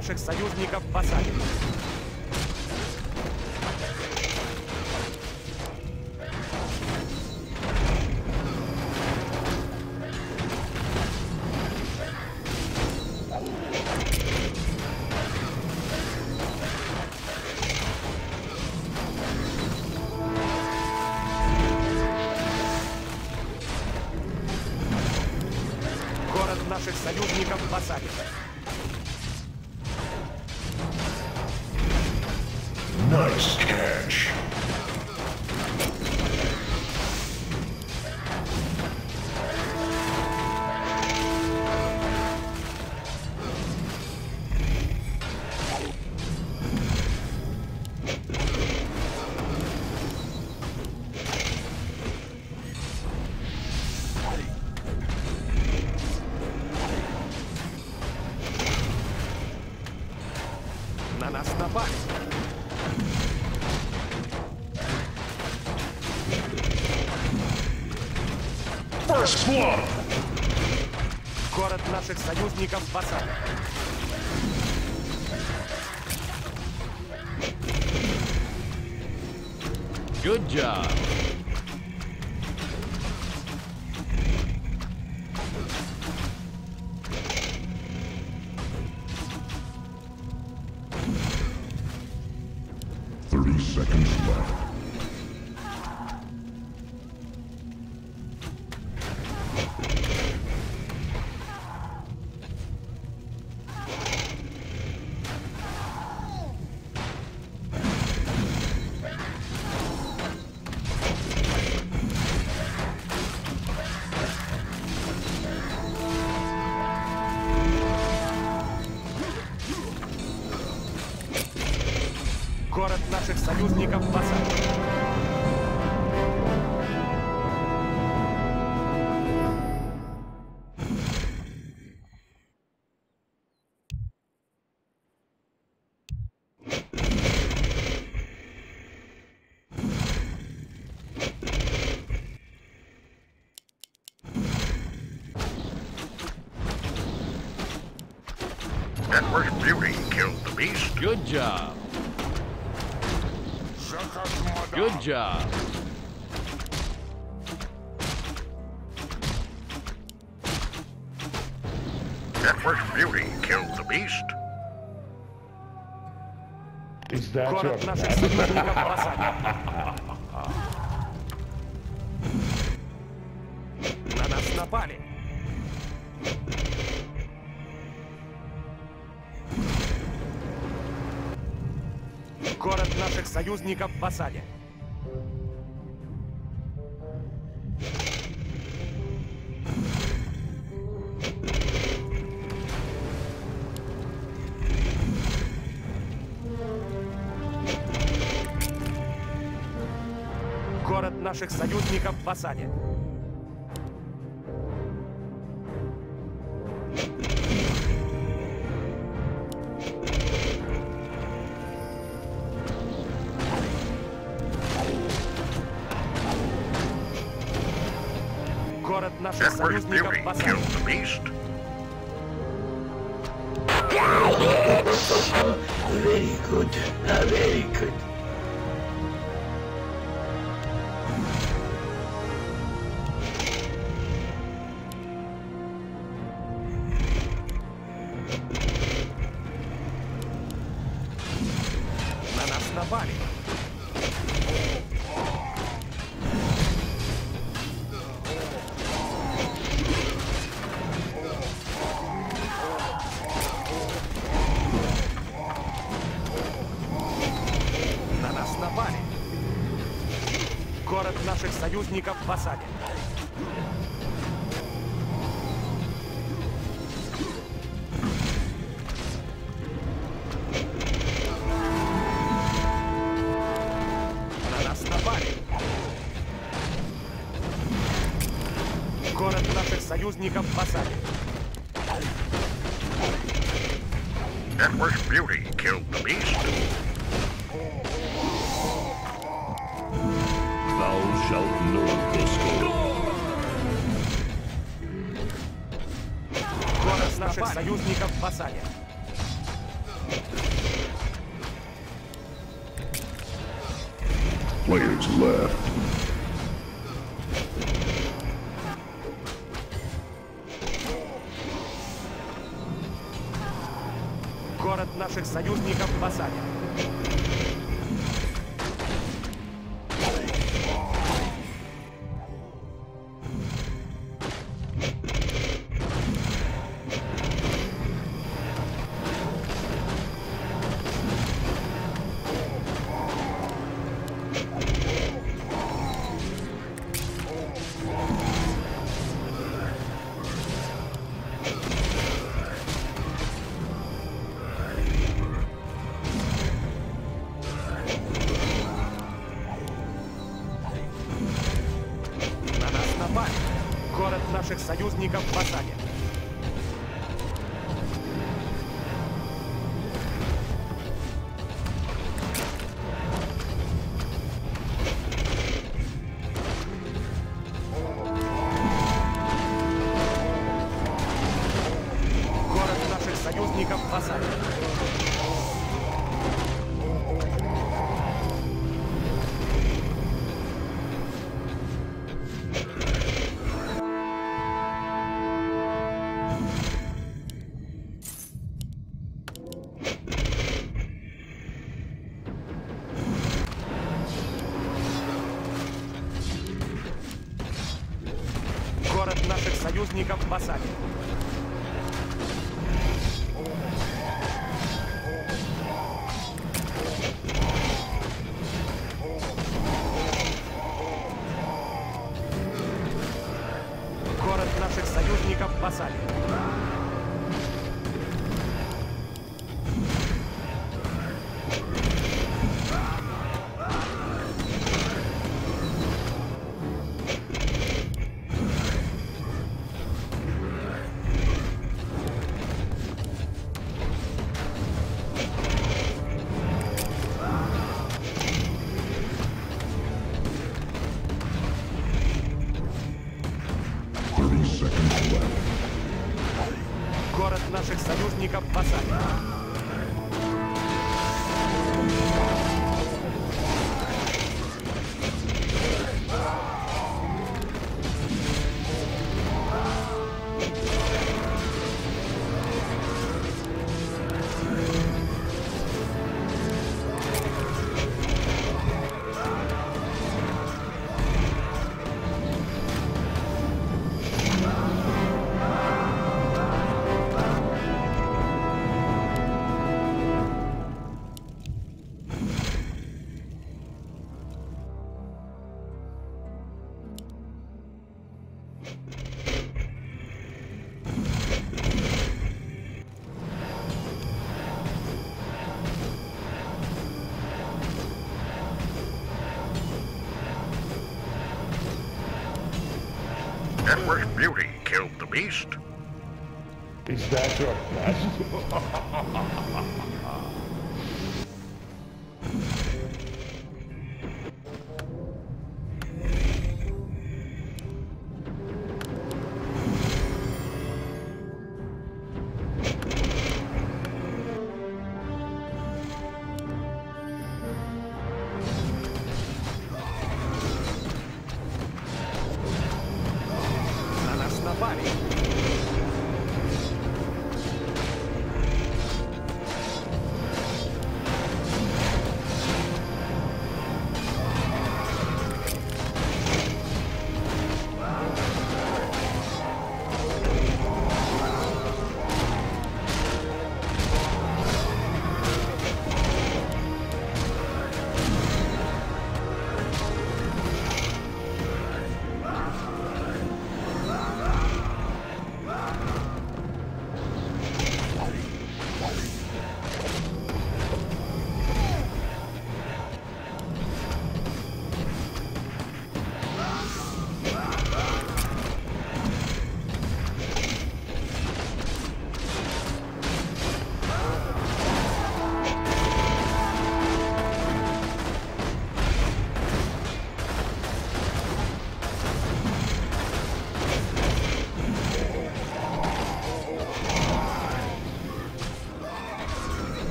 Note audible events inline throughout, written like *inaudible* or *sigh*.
наших союзников. Город наших союзников в осаде. Nice catch. наших союзников в осаде. Good job. Thirty seconds left. That first beauty killed the beast. Good job. Good job. That first beauty killed the beast. Is that your Город наших союзников в осаде. На нас напали. *laughs* союзников в осаде. Город наших союзников в осаде. Наших That first союзников beauty в осаде. killed the beast. Very good. Uh, very good. союзников в осаде. campo de passagem. наших союзников в осаде. beast? Is that a *laughs* pest?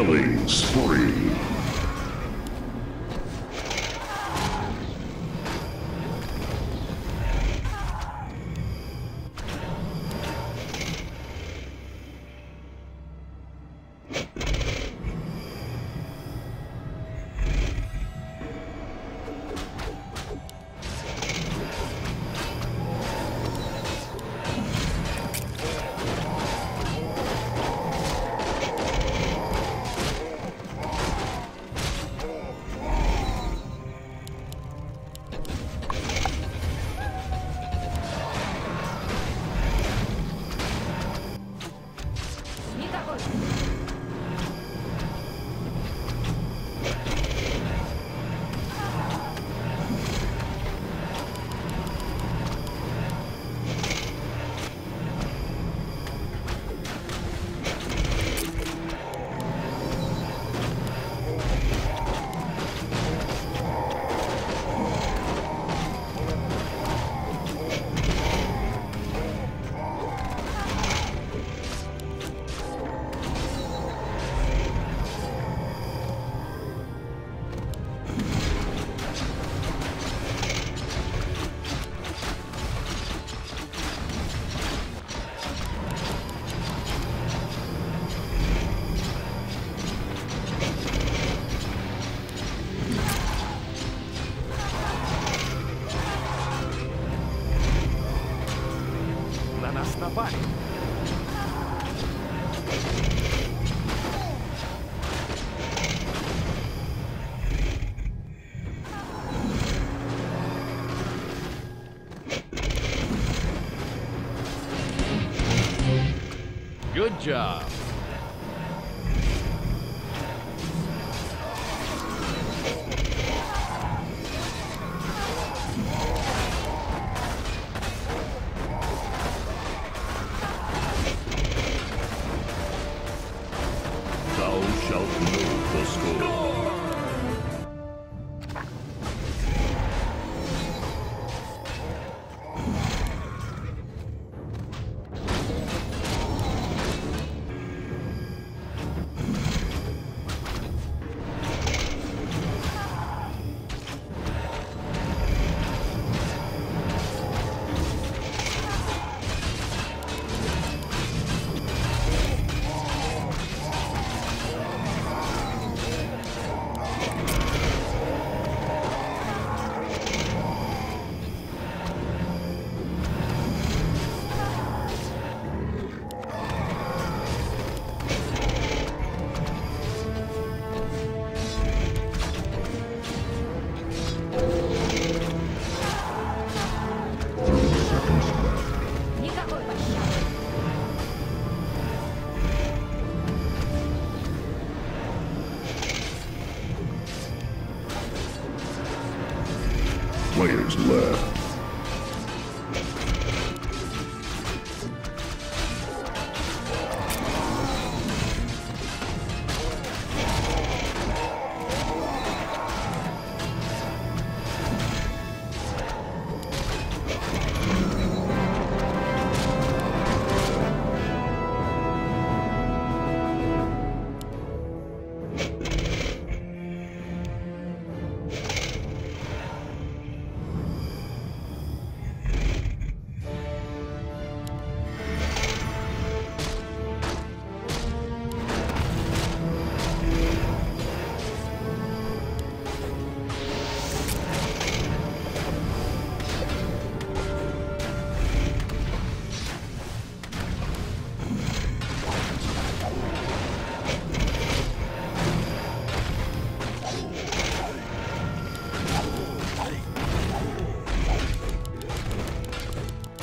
Billings job. Players left.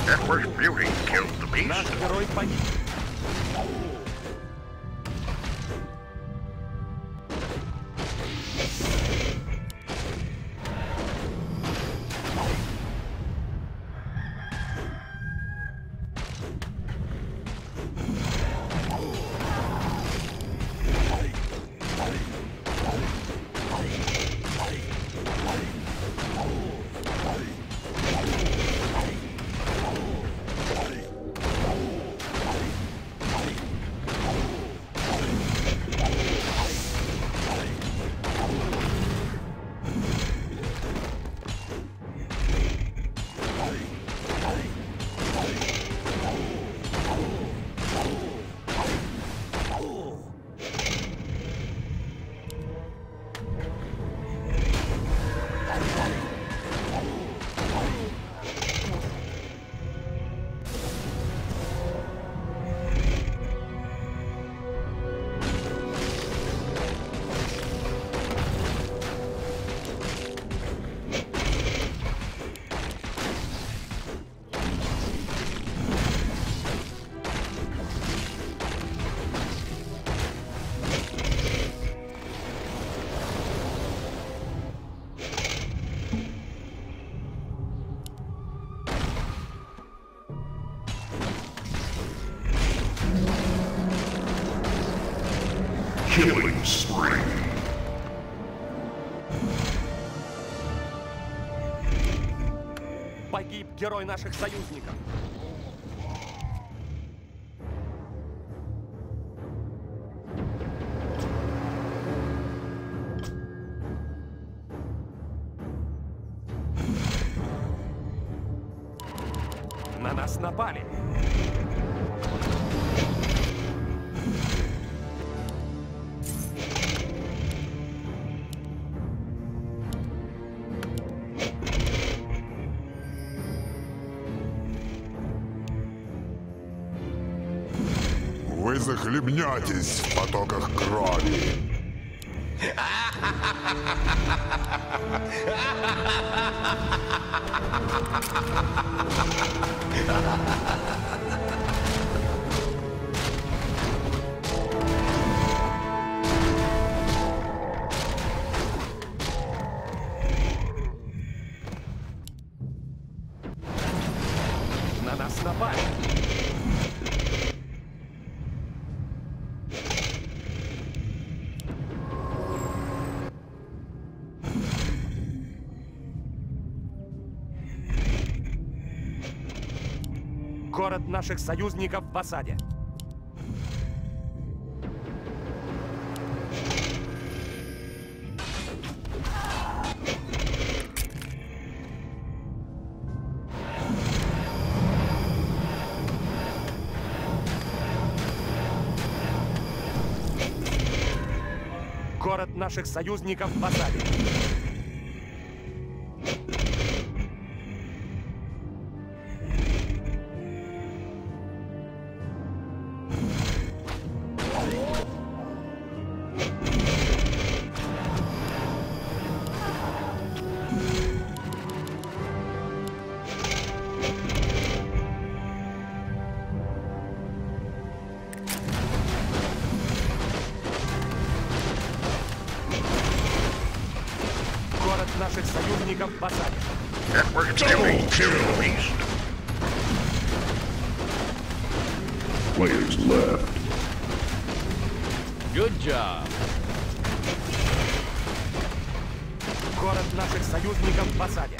That was beauty killed the beast. Герой погиб. Герой наших союзников. На нас напали. Захлебнетесь в потоках крови. На Город наших союзников в осаде. Город наших союзников в осаде. Наших союзников в beast. Players left. Good job. Город наших союзников в осаде.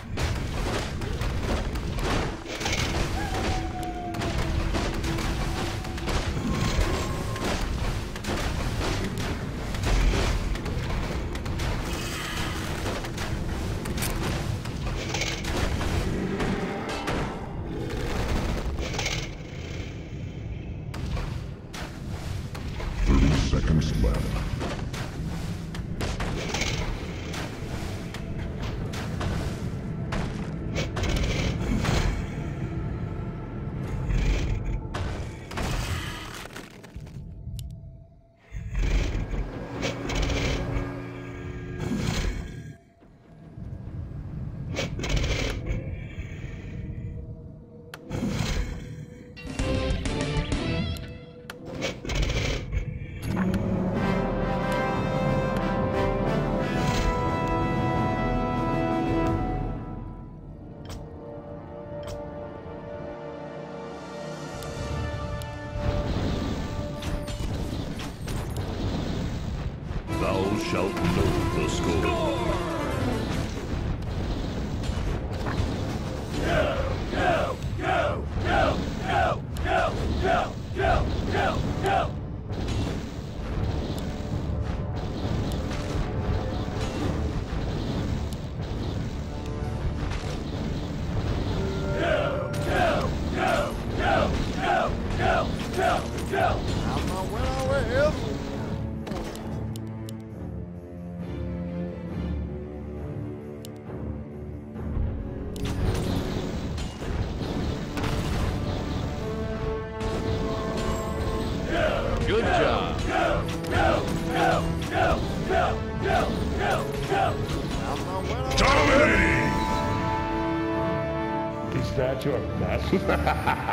your *laughs* you.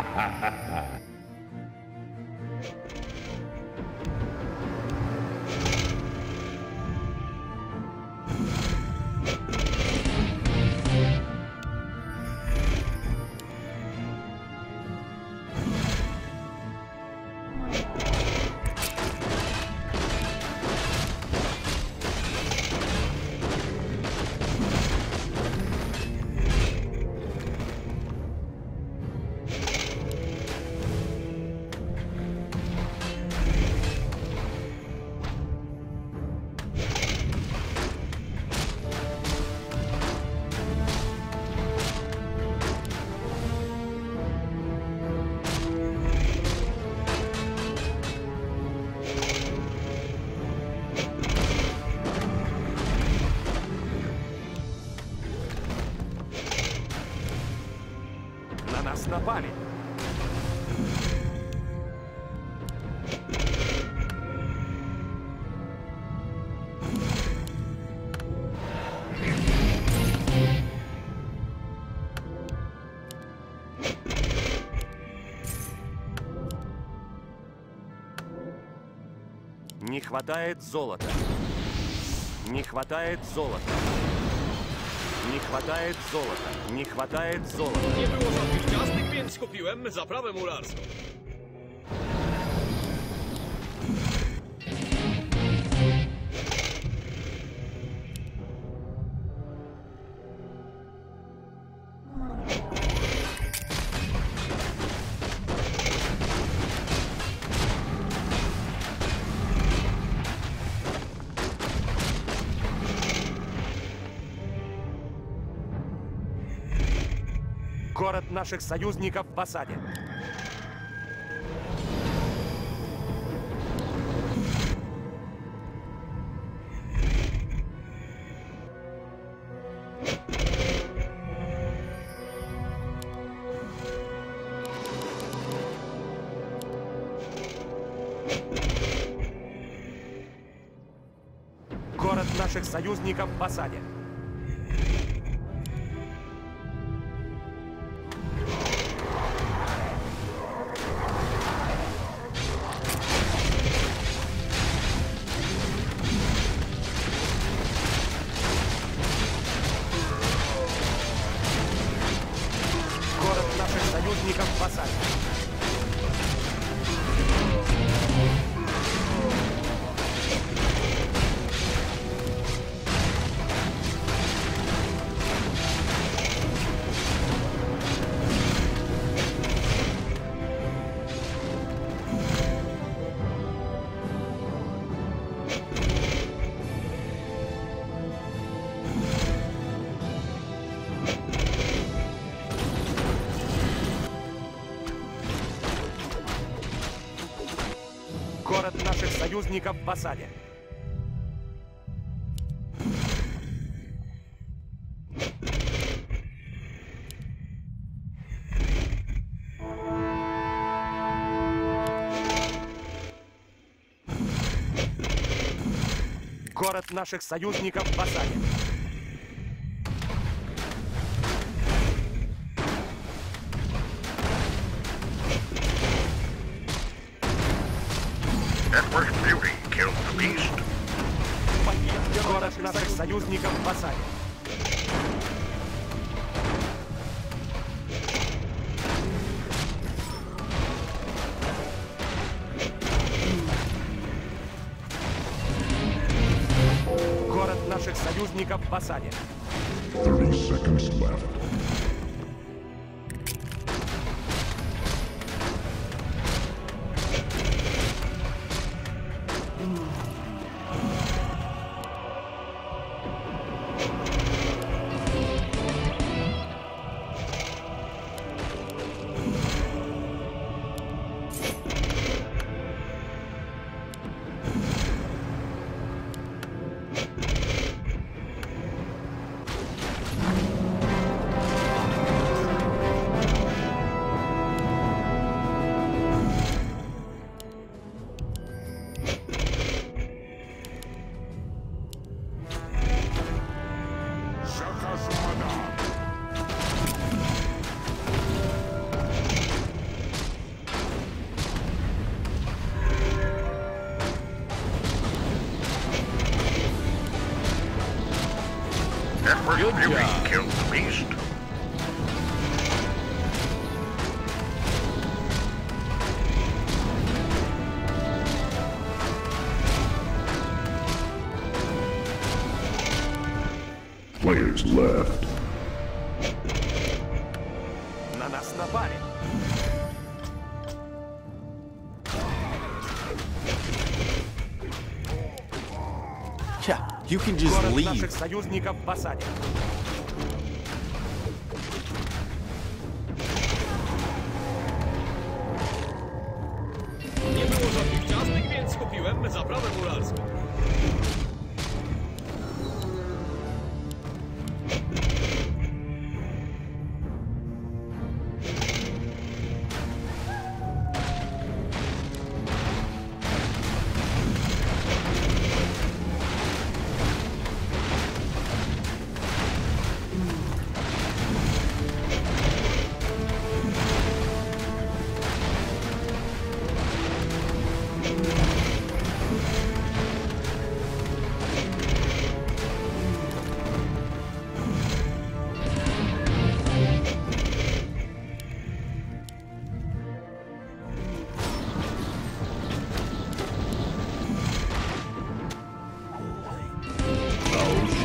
Напали. Не хватает золота. Не хватает золоta. Nie хватает złota. Nie хватает złota. Nie było żadnych gwiazdek, więc kupiłem zaprawę murarską. Город наших союзников в осаде. Город наших союзников в осаде. Союзников в осаде. Союзников в осаде. Город наших союзников в осаде. Наших союзников в осаде. Город наших союзников в осаде. 30 seconds left. наших союзников в осаде. Nie było żadnych ciastek, więc kupiłem zaprawę murarską.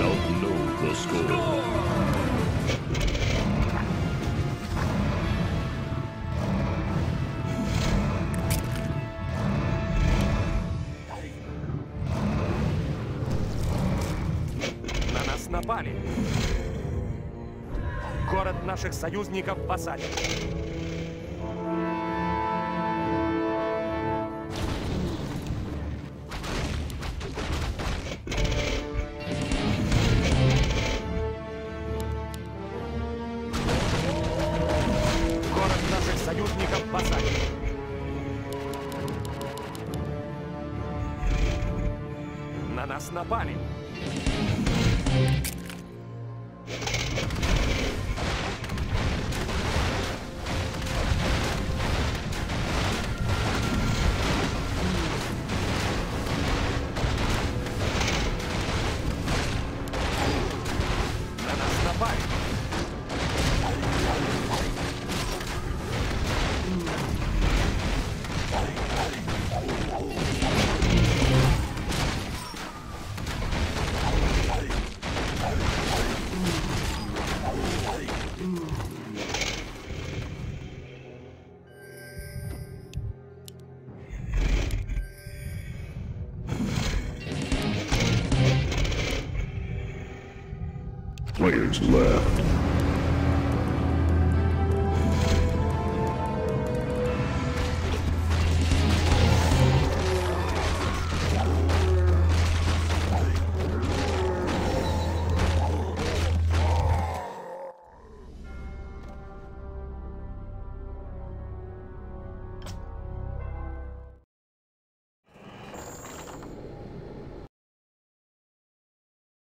Shalt know the score. На нас напали. Город наших союзников в Players left.